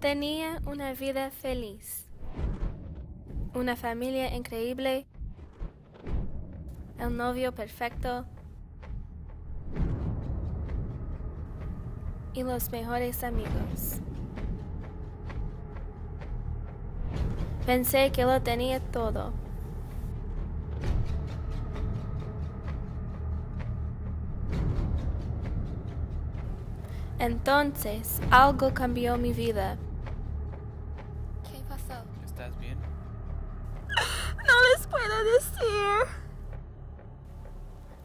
Tenía una vida feliz, una familia increíble, el novio perfecto y los mejores amigos. Pensé que lo tenía todo. Entonces, algo cambió mi vida. No les puedo decir.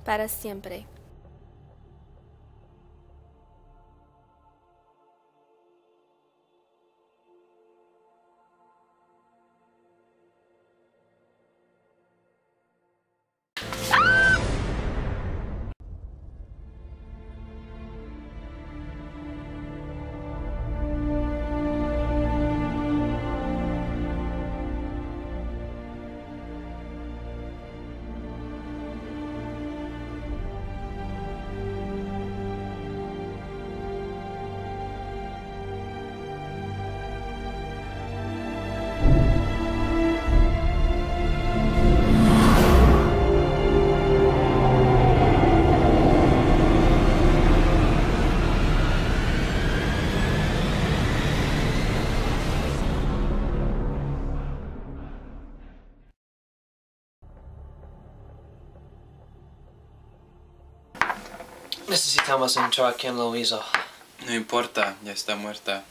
Para siempre. Necesitamos entrar a quien lo hizo. No importa, ya está muerta.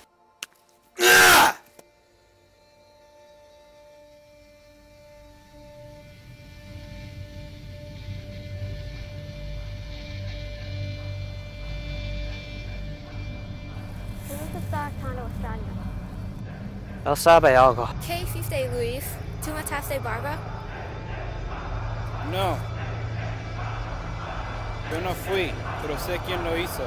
Él sabe algo. ¿Qué hiciste, Luis? ¿Tú mataste a Barbara? No. Yo no fui, pero sé quién lo hizo.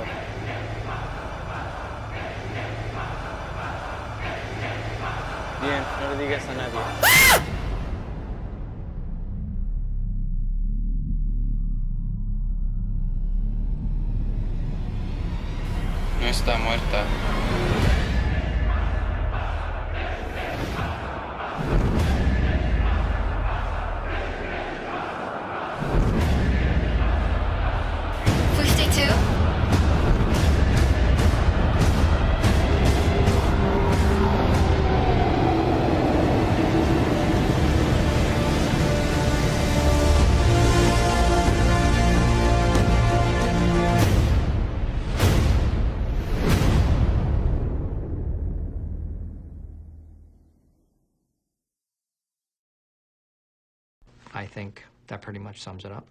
Bien, no le digas a nadie. No está muerta. I think that pretty much sums it up.